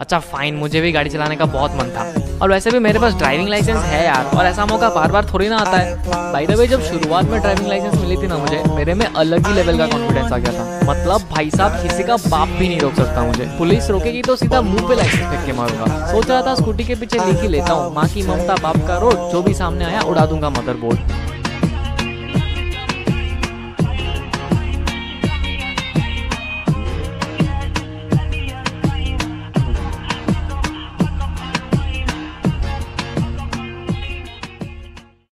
अच्छा फाइन मुझे भी गाड़ी चलाने का बहुत मन था। और वैसे भी मेरे पास ड्राइविंग लाइसेंस है यार, और ऐसा मौका बार बार थोड़ी ना आता है। बाई द वे जब शुरुआत में ड्राइविंग लाइसेंस मिली थी ना मुझे, मेरे में अलग ही लेवल का कॉन्फिडेंस आ गया था। मतलब भाई साहब, किसी का बाप भी नहीं रोक सकता मुझे। पुलिस रोकेगी तो सीधा मुँह पे लाइसेंस फेंक के मारूँगा। सोच रहा था स्कूटी के पीछे लिख ही लेता हूँ, माँ की ममता, बाप का रोड, जो भी सामने आया, उड़ा दूँगा मदर बोर्ड